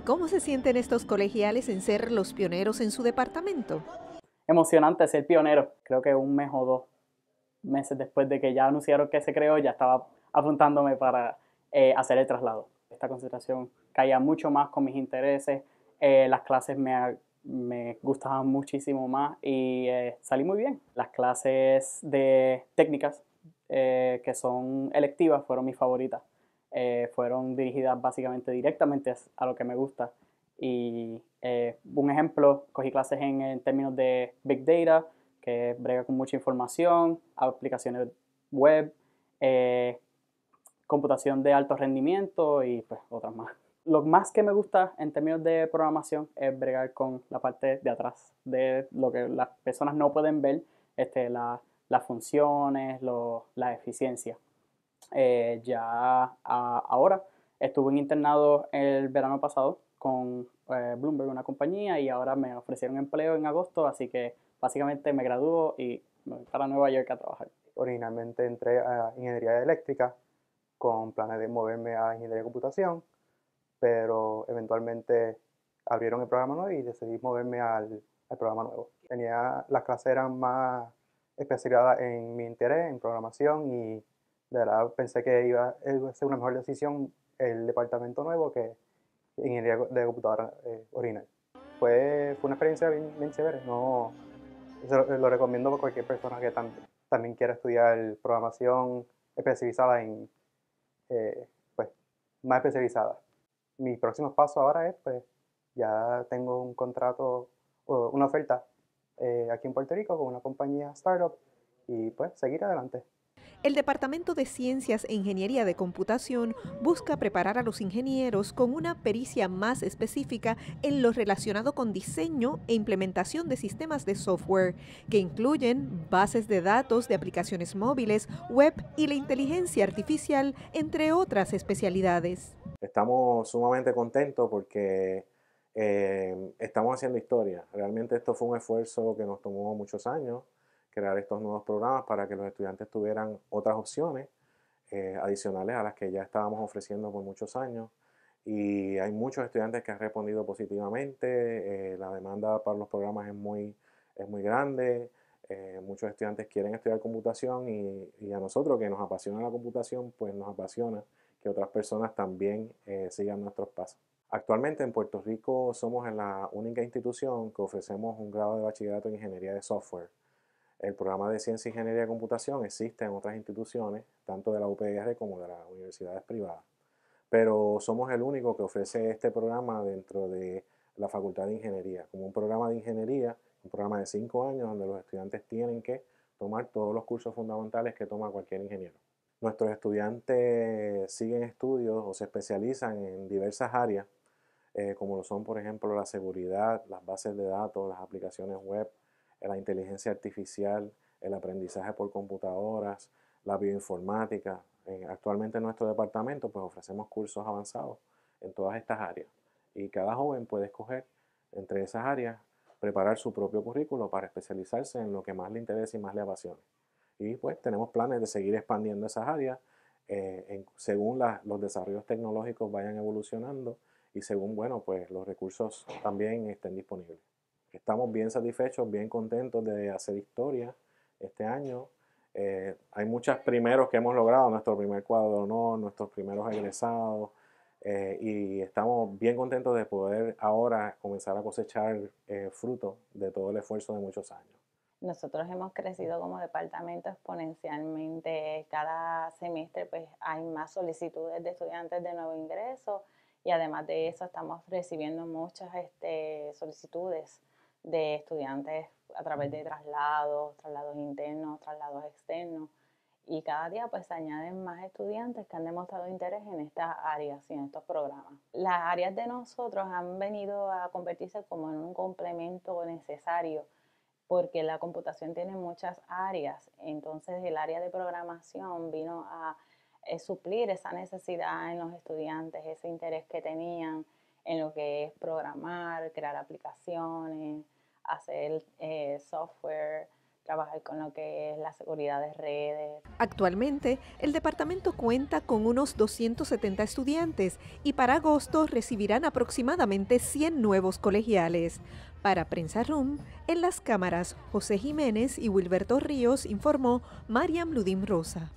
¿Y cómo se sienten estos colegiales en ser los pioneros en su departamento? Emocionante ser pionero. Creo que un mes o dos meses después de que ya anunciaron que se creó, ya estaba apuntándome para eh, hacer el traslado. Esta concentración caía mucho más con mis intereses, eh, las clases me, me, gustaban muchísimo más y eh, salí muy bien. Las clases de técnicas, que son electivas, fueron mis favoritas. Fueron dirigidas básicamente directamente a lo que me gusta. Y un ejemplo, cogí clases en, en términos de Big Data, que brega con mucha información, aplicaciones web, eh, computación de alto rendimiento y pues otras más. Lo más que me gusta en términos de programación es bregar con la parte de atrás, de lo que las personas no pueden ver, este, la, las funciones, lo, la eficiencia. Eh, ya ahora estuve internado el verano pasado con eh, Bloomberg, una compañía, y ahora me ofrecieron empleo en agosto, así que básicamente me graduó y me voy para Nueva York a trabajar. Originalmente entré a ingeniería eléctrica con planes de moverme a ingeniería de computación, pero eventualmente abrieron el programa nuevo y decidí moverme al, al programa nuevo. Tenía, las clases eran más especializadas en mi interés en programación y de verdad pensé que iba, a ser una mejor decisión el departamento nuevo que ingeniería de computadora eh, original. Fue, fue una experiencia bien, bien chévere, no, lo, recomiendo para cualquier persona que también quiera estudiar programación especializada en eh, pues, más especializada. Mi próximo paso ahora es, pues, ya tengo un contrato o una oferta eh, aquí en Puerto Rico con una compañía startup y pues seguir adelante. El Departamento de Ciencias e Ingeniería de Computación busca preparar a los ingenieros con una pericia más específica en lo relacionado con diseño e implementación de sistemas de software, que incluyen bases de datos de aplicaciones móviles, web y la inteligencia artificial, entre otras especialidades. Estamos sumamente contentos porque eh, estamos haciendo historia. Realmente esto fue un esfuerzo que nos tomó muchos años crear estos nuevos programas para que los estudiantes tuvieran otras opciones eh, adicionales a las que ya estábamos ofreciendo por muchos años. Y hay muchos estudiantes que han respondido positivamente, eh, la demanda para los programas es muy, es muy grande, eh, muchos estudiantes quieren estudiar computación y, y, a nosotros que nos apasiona la computación, pues nos apasiona que otras personas también sigan nuestros pasos. Actualmente en Puerto Rico somos la única institución que ofrecemos un grado de bachillerato en ingeniería de software. El programa de Ciencia, Ingeniería y Computación existe en otras instituciones, tanto de la UPR como de las universidades privadas. Pero somos el único que ofrece este programa dentro de la Facultad de Ingeniería, como un programa de ingeniería, un programa de cinco años donde los estudiantes tienen que tomar todos los cursos fundamentales que toma cualquier ingeniero. Nuestros estudiantes siguen estudios o se especializan en diversas áreas, eh, como lo son, por ejemplo, la seguridad, las bases de datos, las aplicaciones web, la inteligencia artificial, el aprendizaje por computadoras, la bioinformática. Actualmente en nuestro departamento pues ofrecemos cursos avanzados en todas estas áreas y cada joven puede escoger entre esas áreas preparar su propio currículo para especializarse en lo que más le interesa y más le apasione. Y pues tenemos planes de seguir expandiendo esas áreas eh, según los desarrollos tecnológicos vayan evolucionando y según, bueno, pues los recursos también estén disponibles. Estamos bien satisfechos, bien contentos de hacer historia este año. Eh, hay muchos primeros que hemos logrado, nuestro primer cuadro de honor, nuestros primeros egresados, eh, y estamos bien contentos de poder ahora comenzar a cosechar eh, fruto de todo el esfuerzo de muchos años. Nosotros hemos crecido como departamento exponencialmente. Cada semestre pues hay más solicitudes de estudiantes de nuevo ingreso y además de eso estamos recibiendo muchas este, solicitudes de estudiantes a través de traslados, traslados internos, traslados externos. Y cada día pues se añaden más estudiantes que han demostrado interés en estas áreas y en estos programas. Las áreas de nosotros han venido a convertirse como en un complemento necesario porque la computación tiene muchas áreas. Entonces el área de programación vino a eh, suplir esa necesidad en los estudiantes, ese interés que tenían en lo que es programar, crear aplicaciones, hacer eh, software, trabajar con lo que es la seguridad de redes. Actualmente, el departamento cuenta con unos 270 estudiantes y para agosto recibirán aproximadamente 100 nuevos colegiales. Para Prensa Room, en las cámaras José Jiménez y Wilberto Ríos informó Mariam Ludim Rosa.